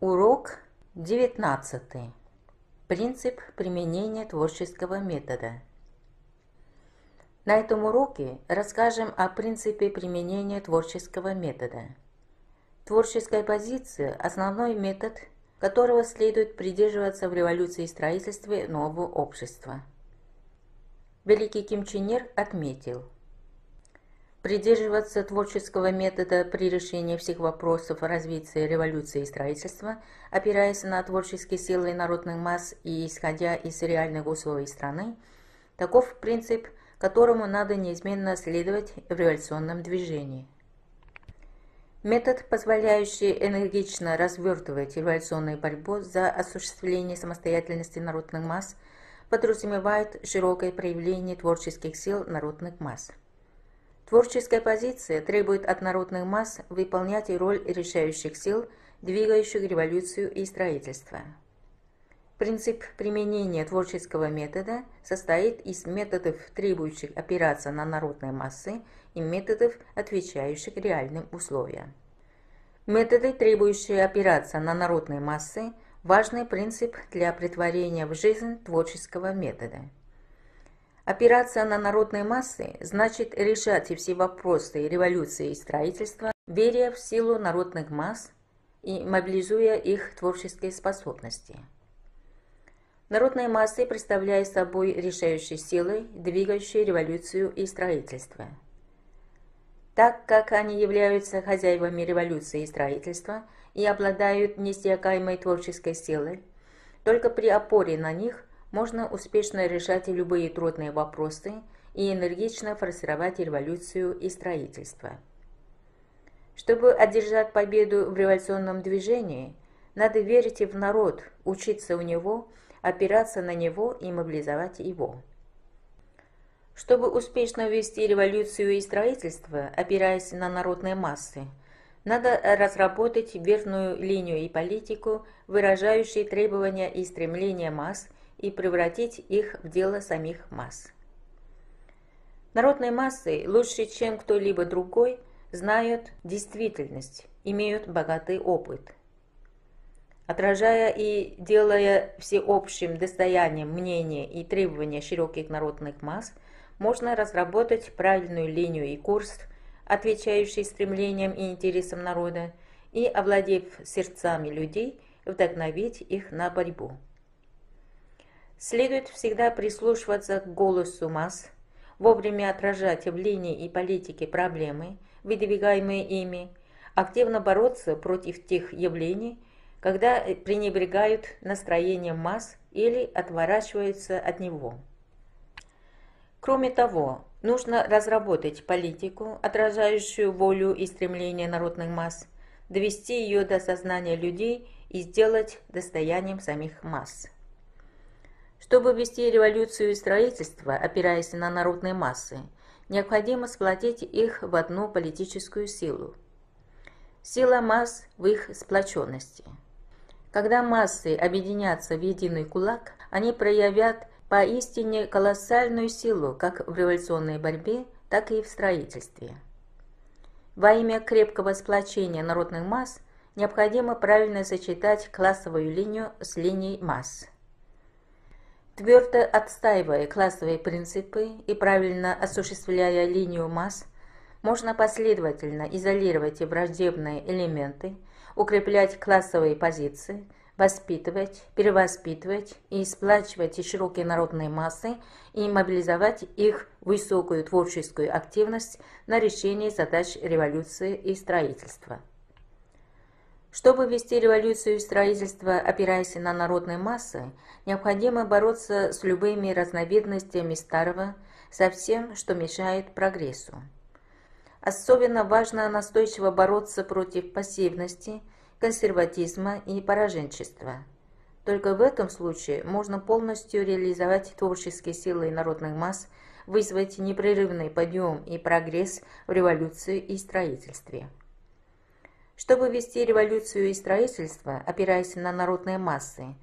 Урок 19. Принцип применения творческого метода. На этом уроке расскажем о принципе применения творческого метода. Творческая позиция – основной метод, которого следует придерживаться в революции и строительстве нового общества. Великий Ким Чен Ир отметил – Придерживаться творческого метода при решении всех вопросов развития революции и строительства, опираясь на творческие силы народных масс и исходя из реальных условий страны, таков принцип, которому надо неизменно следовать в революционном движении. Метод, позволяющий энергично развертывать революционную борьбу за осуществление самостоятельности народных масс, подразумевает широкое проявление творческих сил народных масс. Творческая позиция требует от народных масс выполнять роль решающих сил, двигающих революцию и строительство. Принцип применения творческого метода состоит из методов, требующих опираться на народные массы, и методов, отвечающих реальным условиям. Методы, требующие опираться на народные массы, важный принцип для претворения в жизнь творческого метода. Опираться на народные массы значит решать все вопросы революции и строительства, веря в силу народных масс и мобилизуя их творческие способности. Народные массы представляют собой решающие силы, двигающие революцию и строительство. Так как они являются хозяевами революции и строительства и обладают неиссякаемой творческой силой, только при опоре на них можно успешно решать любые трудные вопросы и энергично форсировать революцию и строительство. Чтобы одержать победу в революционном движении, надо верить в народ, учиться у него, опираться на него и мобилизовать его. Чтобы успешно вести революцию и строительство, опираясь на народные массы, надо разработать верную линию и политику, выражающие требования и стремления масс и превратить их в дело самих масс. Народные массы лучше, чем кто-либо другой, знают действительность, имеют богатый опыт. Отражая и делая всеобщим достоянием мнения и требования широких народных масс, можно разработать правильную линию и курс, отвечающий стремлениям и интересам народа, и, овладев сердцами людей, вдохновить их на борьбу. Следует всегда прислушиваться к голосу масс, вовремя отражать в линии и политике проблемы, выдвигаемые ими, активно бороться против тех явлений, когда пренебрегают настроением масс или отворачиваются от него. Кроме того, нужно разработать политику, отражающую волю и стремления народных масс, довести ее до сознания людей и сделать достоянием самих масс. Чтобы вести революцию и строительство, опираясь на народные массы, необходимо сплотить их в одну политическую силу. Сила масс в их сплоченности. Когда массы объединятся в единый кулак, они проявят поистине колоссальную силу как в революционной борьбе, так и в строительстве. Во имя крепкого сплочения народных масс необходимо правильно сочетать классовую линию с линией масс. Твердо отстаивая классовые принципы и правильно осуществляя линию масс, можно последовательно изолировать враждебные элементы, укреплять классовые позиции, воспитывать, перевоспитывать и сплачивать широкие народные массы и мобилизовать их высокую творческую активность на решение задач революции и строительства. Чтобы вести революцию и строительство, опираясь на народные массы, необходимо бороться с любыми разновидностями старого, со всем, что мешает прогрессу. Особенно важно настойчиво бороться против пассивности, консерватизма и пораженчества. Только в этом случае можно полностью реализовать творческие силы народных масс, вызвать непрерывный подъем и прогресс в революции и строительстве. Чтобы вести революцию и строительство, опираясь на народные массы,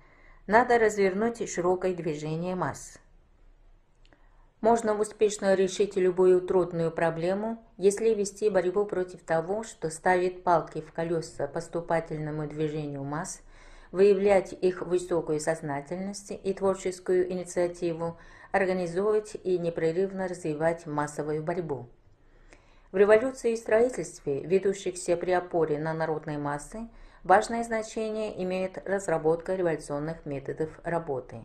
надо развернуть широкое движение масс. Можно успешно решить любую трудную проблему, если вести борьбу против того, что ставит палки в колеса поступательному движению масс, выявлять их высокую сознательность и творческую инициативу, организовывать и непрерывно развивать массовую борьбу. В революции и строительстве, ведущихся при опоре на народные массы, важное значение имеет разработка революционных методов работы.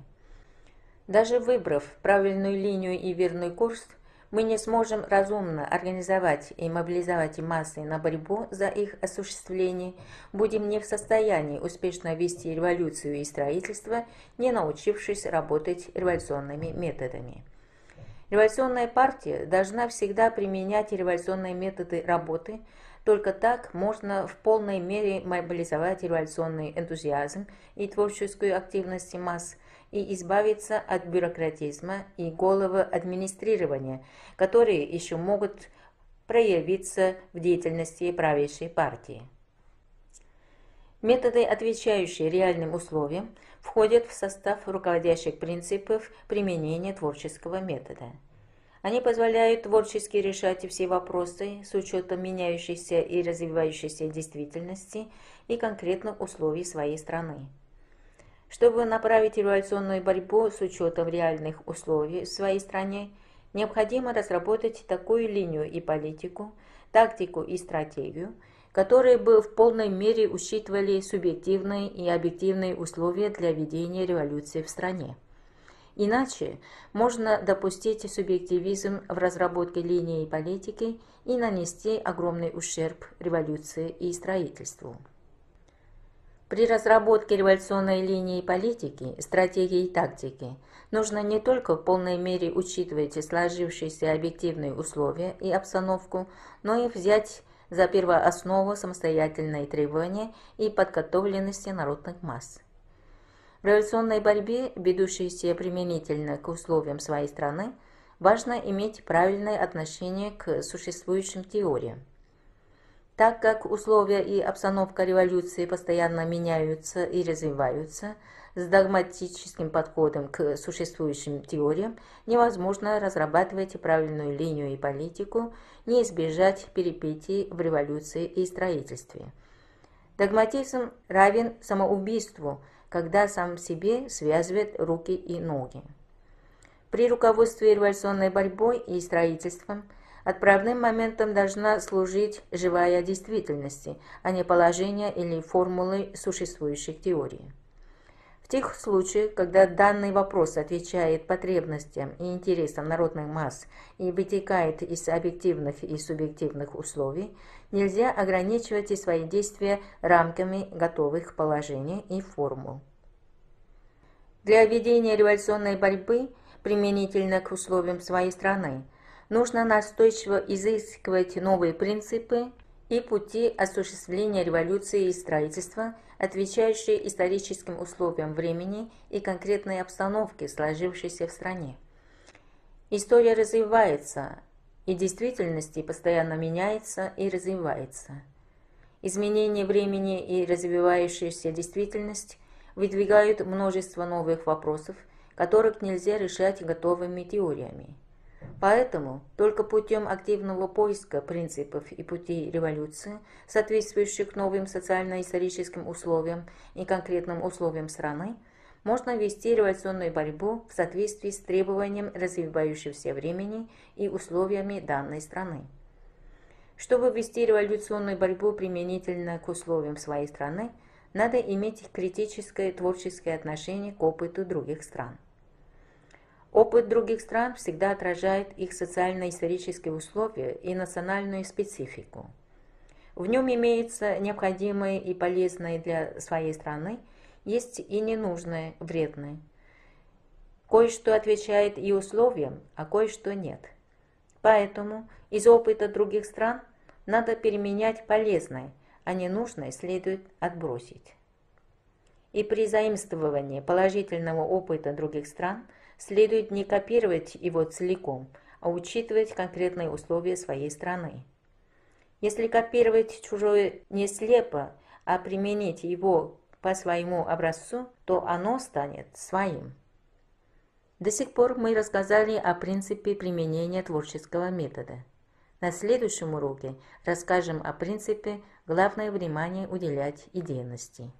Даже выбрав правильную линию и верный курс, мы не сможем разумно организовать и мобилизовать массы на борьбу за их осуществление, будем не в состоянии успешно вести революцию и строительство, не научившись работать революционными методами. Революционная партия должна всегда применять революционные методы работы, только так можно в полной мере мобилизовать революционный энтузиазм и творческую активность масс – и избавиться от бюрократизма и голого администрирования, которые еще могут проявиться в деятельности правящей партии. Методы, отвечающие реальным условиям, входят в состав руководящих принципов применения творческого метода. Они позволяют творчески решать все вопросы с учетом меняющейся и развивающейся действительности и конкретных условий своей страны. Чтобы направить революционную борьбу с учетом реальных условий в своей стране, необходимо разработать такую линию и политику, тактику и стратегию, которые бы в полной мере учитывали субъективные и объективные условия для ведения революции в стране. Иначе можно допустить субъективизм в разработке линии политики и нанести огромный ущерб революции и строительству. При разработке революционной линии политики, стратегии и тактики нужно не только в полной мере учитывать сложившиеся объективные условия и обстановку, но и взять за первооснову самостоятельные требования и подготовленности народных масс. В революционной борьбе, ведущейся применительно к условиям своей страны, важно иметь правильное отношение к существующим теориям. Так как условия и обстановка революции постоянно меняются и развиваются, с догматическим подходом к существующим теориям невозможно разрабатывать правильную линию и политику, не избежать перипетий в революции и строительстве. Догматизм равен самоубийству, когда сам себе связывает руки и ноги. При руководстве революционной борьбой и строительством – Отправным моментом должна служить живая действительность, а не положение или формулы существующих теорий. В тех случаях, когда данный вопрос отвечает потребностям и интересам народных масс и вытекает из объективных и субъективных условий, нельзя ограничивать и свои действия рамками готовых положений и формул. Для ведения революционной борьбы применительно к условиям своей страны – нужно настойчиво изыскивать новые принципы и пути осуществления революции и строительства, отвечающие историческим условиям времени и конкретной обстановке, сложившейся в стране. История развивается, и действительности постоянно меняется и развивается. Изменение времени и развивающаяся действительность выдвигают множество новых вопросов, которых нельзя решать готовыми теориями. Поэтому только путем активного поиска принципов и путей революции, соответствующих новым социально-историческим условиям и конкретным условиям страны, можно вести революционную борьбу в соответствии с требованием развивающегося времени и условиями данной страны. Чтобы вести революционную борьбу применительно к условиям своей страны, надо иметь критическое творческое отношение к опыту других стран. Опыт других стран всегда отражает их социально-исторические условия и национальную специфику. В нем имеется необходимое и полезное для своей страны, есть и ненужное, вредное. Кое-что отвечает и условиям, а кое-что нет. Поэтому из опыта других стран надо переменять полезное, а ненужное следует отбросить. И при заимствовании положительного опыта других стран – следует не копировать его целиком, а учитывать конкретные условия своей страны. Если копировать чужое не слепо, а применить его по своему образцу, то оно станет своим. До сих пор мы рассказали о принципе применения творческого метода. На следующем уроке расскажем о принципе главное внимание уделять идейности.